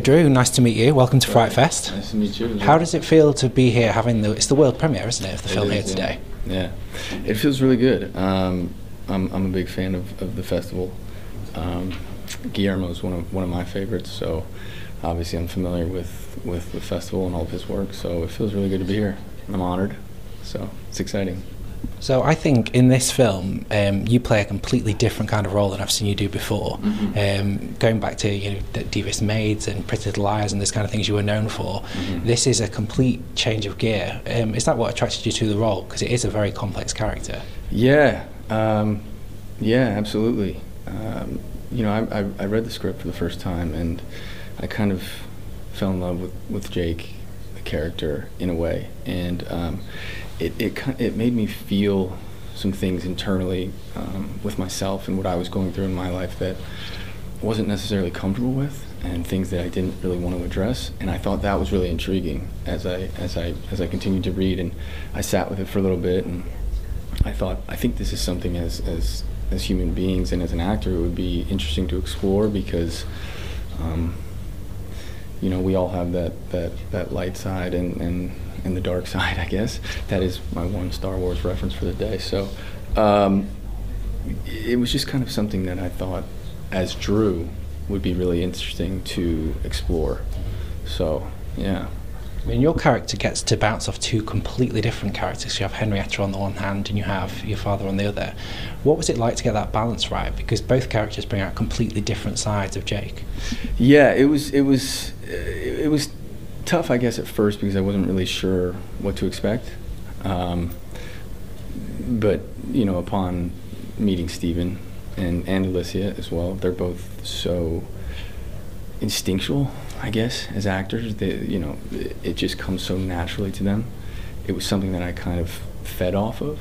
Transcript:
Drew, nice to meet you. Welcome to Fright Fest. Nice to meet you. How does it feel to be here having the, it's the world premiere, isn't it, of the It film is, here today? Yeah. yeah. It feels really good. Um, I'm, I'm a big fan of, of the festival. Um, Guillermo is one of, one of my favorites, so obviously I'm familiar with, with the festival and all of his work, so it feels really good to be here. I'm honored, so it's exciting. So I think in this film, um, you play a completely different kind of role than I've seen you do before. Mm-hmm. Um, going back to you know the Devious Maids and Pretty Little Liars and this kind of things you were known for, Mhm. this is a complete change of gear. Um, is that what attracted you to the role? Because it is a very complex character. Yeah, um, yeah, absolutely. Um, you know, I, I, I read the script for the first time, and I kind of fell in love with, with Jake, the character, in a way, and um, it it it made me feel some things internally um, with myself and what I was going through in my life that wasn't necessarily comfortable with, and things that I didn't really want to address. And I thought that was really intriguing as I as I as I continued to read, and I sat with it for a little bit, and I thought I think this is something as as as human beings and as an actor it would be interesting to explore because um, you know we all have that that that light side and and and the dark side I guess that is my one Star Wars reference for the day so um, it was just kind of something that I thought as Drew would be really interesting to explore so yeah I mean, your character gets to bounce off two completely different characters. You have Henrietta on the one hand, and you have your father on the other. What was it like to get that balance right? Because both characters bring out completely different sides of Jake. Yeah, it was it was it was tough, I guess, at first because I wasn't really sure what to expect. Um, but you know, upon meeting Stephen and and Alicia as well, they're both so instinctual, I guess, as actors. They, you know, it, it just comes so naturally to them. It was something that I kind of fed off of,